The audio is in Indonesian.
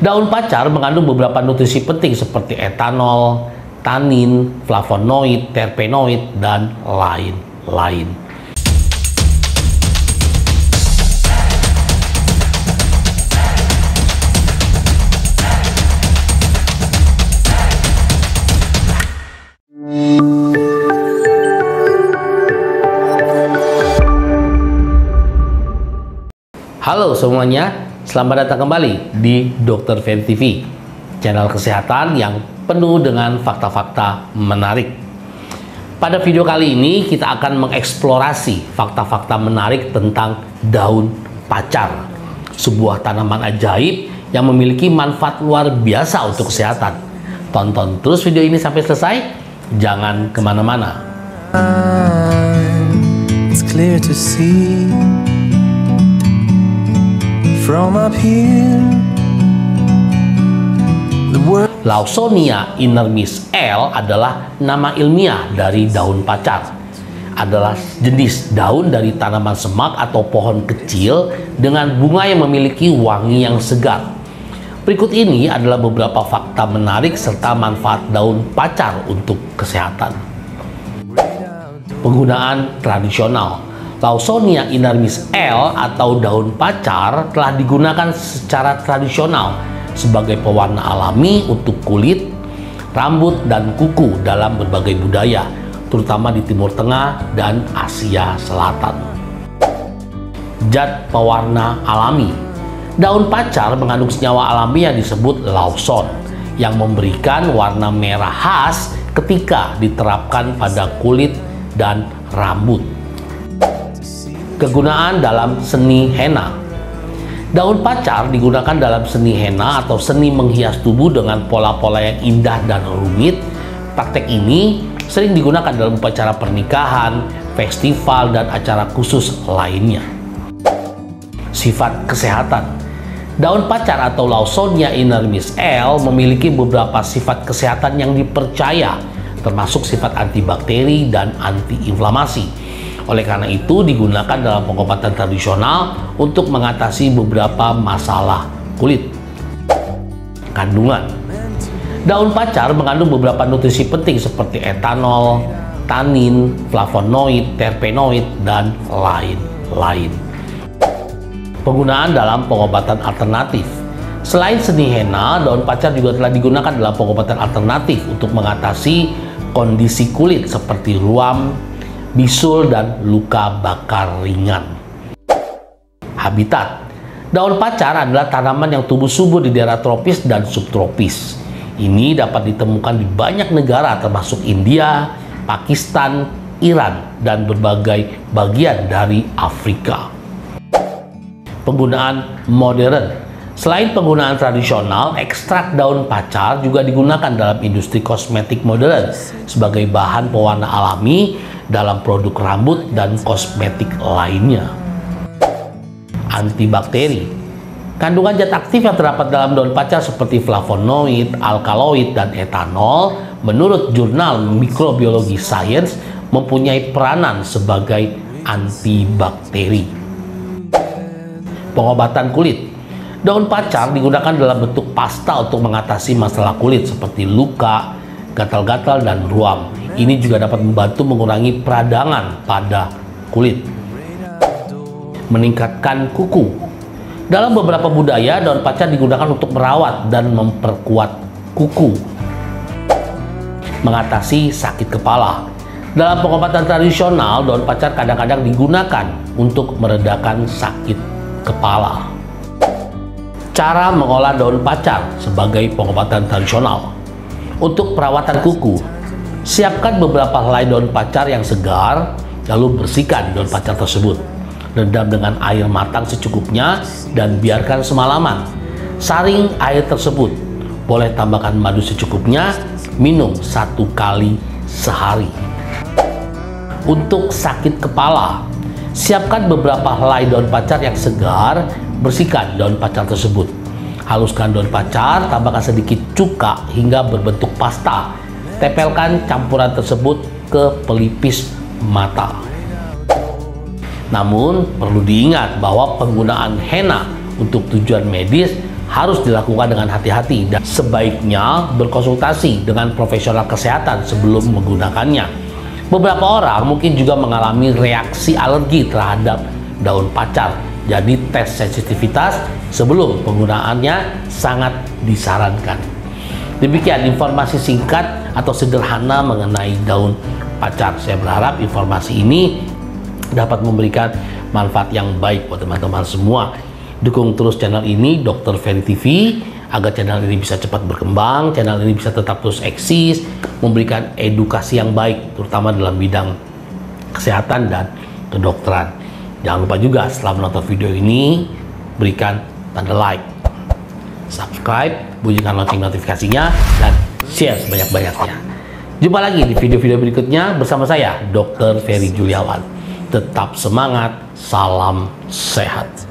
Daun pacar mengandung beberapa nutrisi penting seperti etanol, tanin, flavonoid, terpenoid, dan lain-lain. Halo semuanya, selamat datang kembali di Dokter Ferry TV, channel kesehatan yang penuh dengan fakta-fakta menarik. Pada video kali ini kita akan mengeksplorasi fakta-fakta menarik tentang daun pacar, sebuah tanaman ajaib yang memiliki manfaat luar biasa untuk kesehatan. Tonton terus video ini sampai selesai, jangan ke mana-mana. It's clear to see from up here Lawsonia inermis L adalah nama ilmiah dari daun pacar. Adalah jenis daun dari tanaman semak atau pohon kecil dengan bunga yang memiliki wangi yang segar. Berikut ini adalah beberapa fakta menarik serta manfaat daun pacar untuk kesehatan. Penggunaan tradisional Lawsonia inermis L atau daun pacar telah digunakan secara tradisional sebagai pewarna alami untuk kulit, rambut, dan kuku dalam berbagai budaya, terutama di Timur Tengah dan Asia Selatan. Zat pewarna alami Daun pacar mengandung senyawa alami yang disebut lawson yang memberikan warna merah khas ketika diterapkan pada kulit dan rambut. Kegunaan dalam seni henna Daun pacar digunakan dalam seni henna atau seni menghias tubuh dengan pola-pola yang indah dan rumit. Praktek ini sering digunakan dalam upacara pernikahan, festival, dan acara khusus lainnya. Sifat kesehatan Daun pacar atau Lawsonia inermis L memiliki beberapa sifat kesehatan yang dipercaya, termasuk sifat antibakteri dan antiinflamasi oleh karena itu digunakan dalam pengobatan tradisional untuk mengatasi beberapa masalah kulit. Kandungan Daun pacar mengandung beberapa nutrisi penting seperti etanol, tanin, flavonoid, terpenoid, dan lain-lain. Penggunaan dalam pengobatan alternatif Selain seni henna, daun pacar juga telah digunakan dalam pengobatan alternatif untuk mengatasi kondisi kulit seperti ruam, bisul, dan luka bakar ringan. Habitat Daun pacar adalah tanaman yang tumbuh subur di daerah tropis dan subtropis. Ini dapat ditemukan di banyak negara termasuk India, Pakistan, Iran, dan berbagai bagian dari Afrika. Penggunaan modern Selain penggunaan tradisional, ekstrak daun pacar juga digunakan dalam industri kosmetik modern sebagai bahan pewarna alami dalam produk rambut dan kosmetik lainnya. Antibakteri Kandungan zat aktif yang terdapat dalam daun pacar seperti flavonoid, alkaloid, dan etanol menurut jurnal Mikrobiologi Science mempunyai peranan sebagai antibakteri. Pengobatan kulit Daun pacar digunakan dalam bentuk pasta untuk mengatasi masalah kulit seperti luka, gatal-gatal, dan ruam. Ini juga dapat membantu mengurangi peradangan pada kulit. Meningkatkan kuku. Dalam beberapa budaya, daun pacar digunakan untuk merawat dan memperkuat kuku. Mengatasi sakit kepala. Dalam pengobatan tradisional, daun pacar kadang-kadang digunakan untuk meredakan sakit kepala. Cara mengolah daun pacar sebagai pengobatan tradisional. Untuk perawatan kuku, Siapkan beberapa helai daun pacar yang segar, lalu bersihkan daun pacar tersebut. Rendam dengan air matang secukupnya dan biarkan semalaman. Saring air tersebut. Boleh tambahkan madu secukupnya, minum satu kali sehari. Untuk sakit kepala, siapkan beberapa helai daun pacar yang segar, bersihkan daun pacar tersebut. Haluskan daun pacar, tambahkan sedikit cuka hingga berbentuk pasta Tempelkan campuran tersebut ke pelipis mata. Namun, perlu diingat bahwa penggunaan henna untuk tujuan medis harus dilakukan dengan hati-hati dan sebaiknya berkonsultasi dengan profesional kesehatan sebelum menggunakannya. Beberapa orang mungkin juga mengalami reaksi alergi terhadap daun pacar. Jadi tes sensitivitas sebelum penggunaannya sangat disarankan. Demikian informasi singkat atau sederhana mengenai daun pacar. Saya berharap informasi ini dapat memberikan manfaat yang baik buat teman-teman semua. Dukung terus channel ini Dr. Ferry TV agar channel ini bisa cepat berkembang, channel ini bisa tetap terus eksis, memberikan edukasi yang baik terutama dalam bidang kesehatan dan kedokteran. Jangan lupa juga setelah menonton video ini berikan tanda like, subscribe, bunyikan lonceng notifikasinya dan share sebanyak-banyaknya. Jumpa lagi di video-video berikutnya bersama saya Dr. Ferry Juliawan. Tetap semangat, salam sehat.